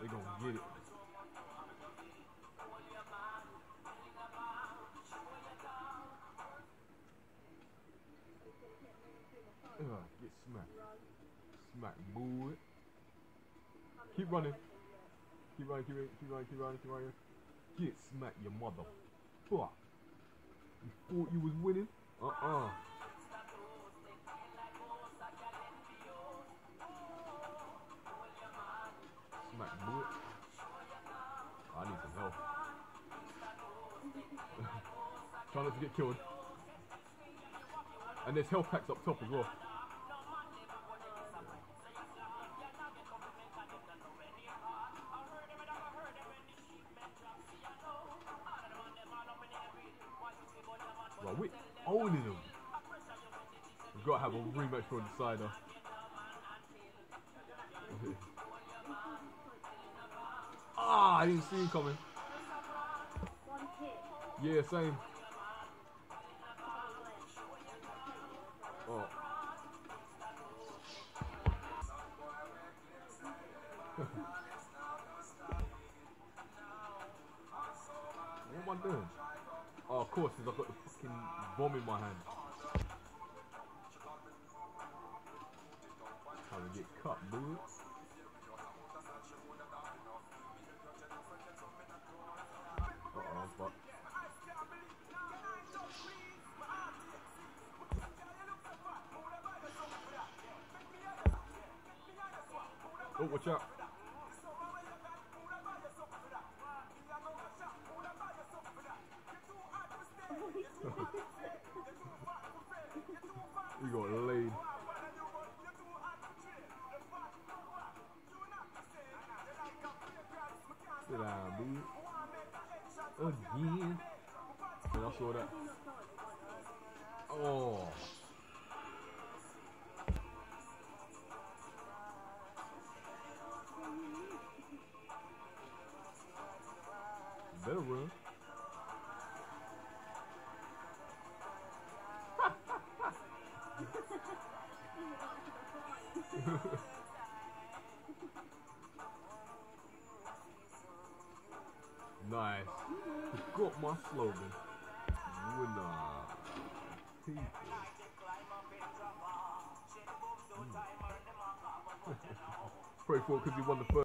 They gonna get it. Ugh, get smacked. Smack, boy. Keep running. Keep running, keep running, keep running, keep running, keep running. Get smacked, your mother. Fuck. You thought you was winning? Uh-uh. Try not to get killed. And there's health packs up top as well. Well, we're owning them. We've got to have a rematch for the decider. ah, I didn't see him coming. Yeah, same. What am I doing? Oh, of course, because I've got the fucking bomb in my hand. How to get cut, dude. Uh-oh, fuck. Oh, watch out. Again. And I saw that. Oh. Better run. nice. Got my slogan. Winner. People. Hmm. Pray for it because he won the first.